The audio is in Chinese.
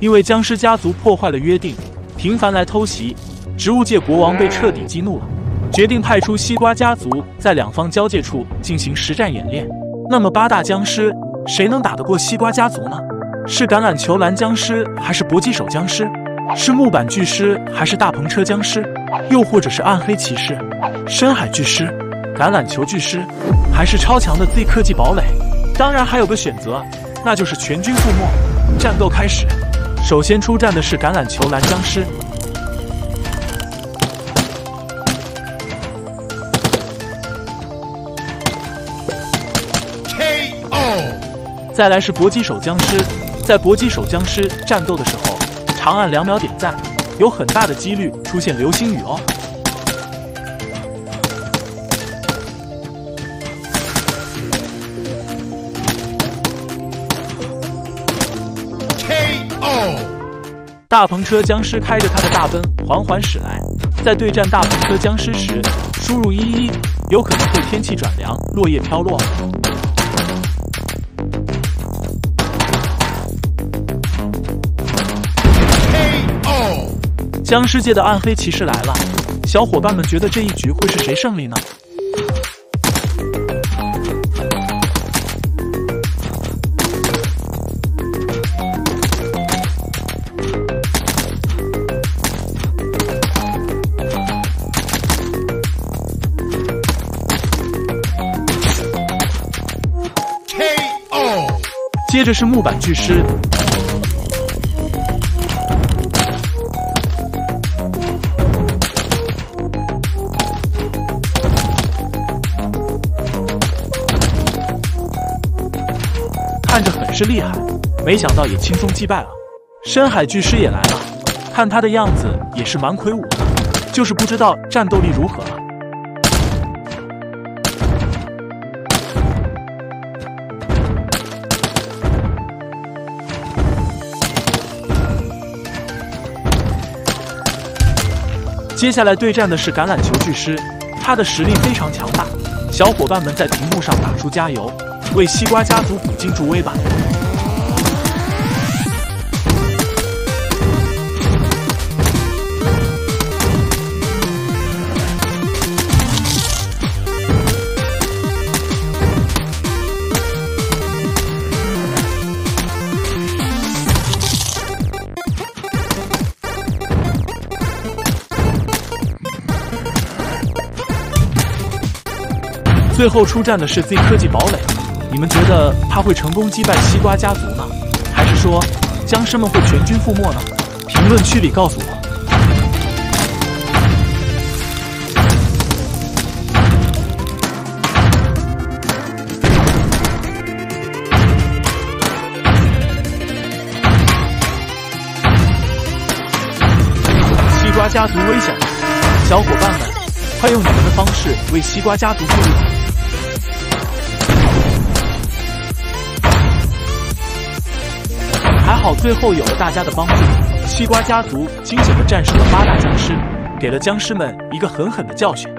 因为僵尸家族破坏了约定，频繁来偷袭，植物界国王被彻底激怒了，决定派出西瓜家族在两方交界处进行实战演练。那么八大僵尸谁能打得过西瓜家族呢？是橄榄球蓝僵尸还是搏击手僵尸？是木板巨尸还是大篷车僵尸？又或者是暗黑骑士、深海巨尸、橄榄球巨尸，还是超强的 Z 科技堡垒？当然还有个选择，那就是全军覆没。战斗开始，首先出战的是橄榄球蓝僵尸，K.O. 再来是搏击手僵尸。在搏击手僵尸战斗的时候，长按两秒点赞，有很大的几率出现流星雨哦。大篷车僵尸开着他的大奔缓缓驶来，在对战大篷车僵尸时，输入一一有可能会天气转凉，落叶飘落。僵尸界的暗黑骑士来了，小伙伴们觉得这一局会是谁胜利呢？接着是木板巨狮，看着很是厉害，没想到也轻松击败了。深海巨狮也来了，看他的样子也是蛮魁梧的，就是不知道战斗力如何了。接下来对战的是橄榄球巨狮，他的实力非常强大。小伙伴们在屏幕上打出加油，为西瓜家族鼓劲助威吧！最后出战的是 Z 科技堡垒，你们觉得他会成功击败西瓜家族呢，还是说僵尸们会全军覆没呢？评论区里告诉我。西瓜家族危险了，小伙伴们，快用你们的方式为西瓜家族助力好最后有了大家的帮助，西瓜家族惊险的战胜了八大僵尸，给了僵尸们一个狠狠的教训。